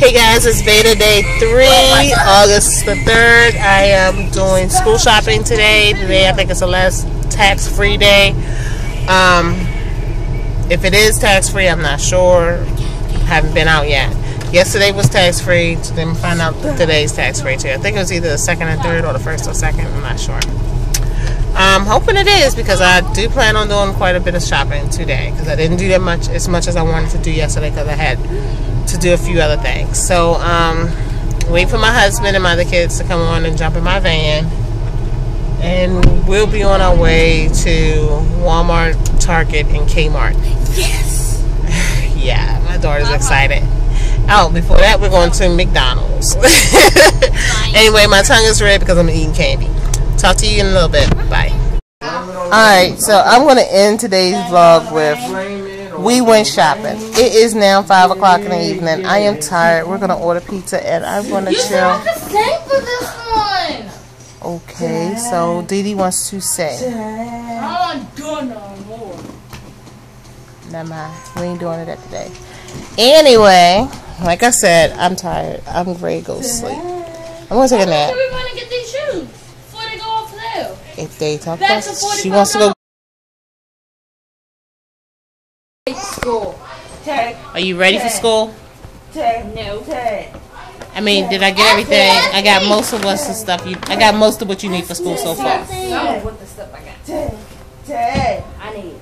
Hey guys, it's VEDA day three, August the 3rd. I am doing school shopping today. Today I think it's the last tax free day. Um, if it is tax free, I'm not sure. Haven't been out yet. Yesterday was tax free. Didn't find out today's tax free too. I think it was either the second and third or the first or second. I'm not sure. I'm hoping it is because I do plan on doing quite a bit of shopping today because I didn't do that much as much as I wanted to do yesterday because I had to do a few other things. So, um, wait for my husband and my other kids to come on and jump in my van, and we'll be on our way to Walmart, Target, and Kmart. Yes. yeah, my daughter's excited. Oh, before that, we're going to McDonald's. anyway, my tongue is red because I'm eating candy. Talk to you in a little bit. Bye. Alright, so I'm going to end today's vlog with we went shopping. It is now 5 o'clock in the evening. I am tired. We're going to order pizza and I'm going to You chill. I could sing for this one. Okay, so Dee Dee wants to say. I don't do no more. Never mind. We ain't doing it today. Anyway, like I said, I'm tired. I'm ready to go to sleep. I'm to take a nap. When are we going to get these shoes before they go off sale? If they talk about she wants to go. School. Are you ready for school? No. I mean, did I get everything? I got most of what's the stuff you. I got most of what you need for school so far. Some of what the stuff I got. I need.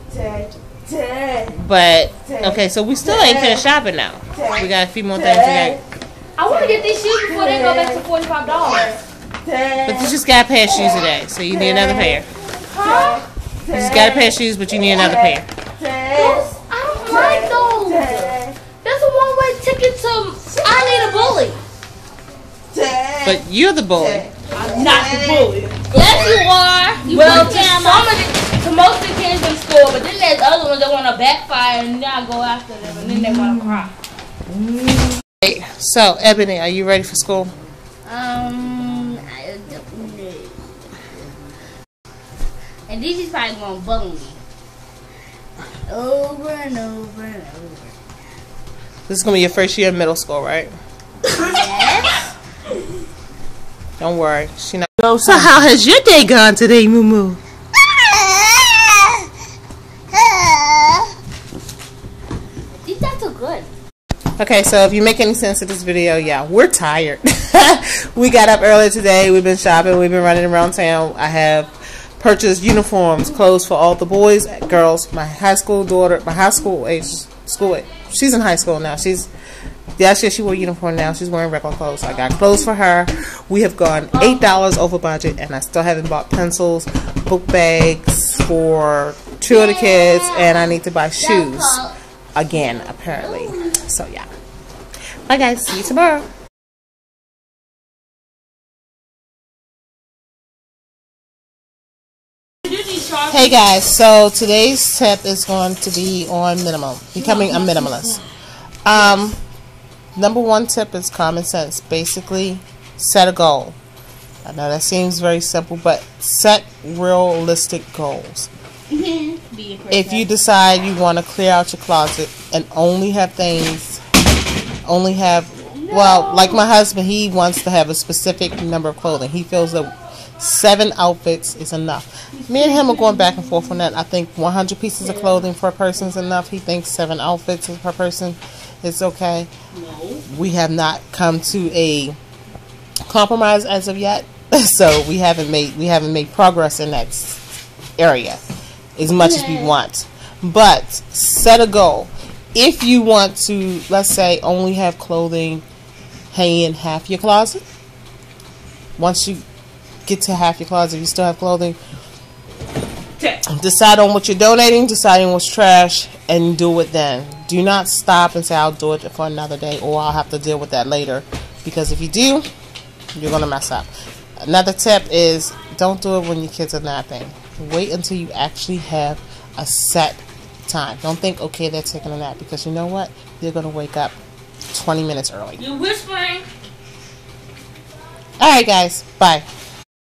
But okay, so we still ain't finished shopping now. We got a few more things. We got, I want to get these shoes before they go back to forty-five dollars. but you just got a pair of shoes today, so you need another pair. Huh? You just got a pair of shoes, but you need another pair. But you're the bully. I'm not the bully. Yes, you are. You well, to some of the, to most of the kids in school, but then there's other ones that want to backfire and then I go after them and then they want to cry. Hey, So, Ebony, are you ready for school? Um, I don't know. And this is probably going to bully me. Over and over and over. This is gonna be your first year in middle school, right? Yes? Don't worry, she not. So, how has your day gone today, Moo Moo? These are too good. Okay, so if you make any sense of this video, yeah, we're tired. we got up early today. We've been shopping. We've been running around town. I have purchased uniforms, clothes for all the boys, girls. My high school daughter, my high school age, school age. She's in high school now. She's last year she wore uniform. Now she's wearing regular clothes. So I got clothes for her. We have gone eight dollars over budget, and I still haven't bought pencils, book bags for two of the kids, and I need to buy shoes again apparently. So yeah. Bye guys. See you tomorrow. Hey guys, so today's tip is going to be on minimum, becoming a minimalist. Um, number one tip is common sense. Basically, set a goal. I know that seems very simple, but set realistic goals. If you decide you want to clear out your closet and only have things, only have, well, like my husband, he wants to have a specific number of clothing. He feels that seven outfits is enough. Me and him are going back and forth on that. I think 100 pieces of clothing per person is enough. He thinks seven outfits per person is okay. We have not come to a compromise as of yet, so we haven't made we haven't made progress in that area as much as we want. But set a goal. If you want to, let's say, only have clothing hanging in half your closet, once you get to half your closet, you still have clothing. Decide on what you're donating, decide on what's trash, and do it then. Do not stop and say, I'll do it for another day, or I'll have to deal with that later. Because if you do, you're going to mess up. Another tip is don't do it when your kids are napping. Wait until you actually have a set time. Don't think, okay, they're taking a nap, because you know what? They're going to wake up 20 minutes early. You're whispering? All right, guys. Bye.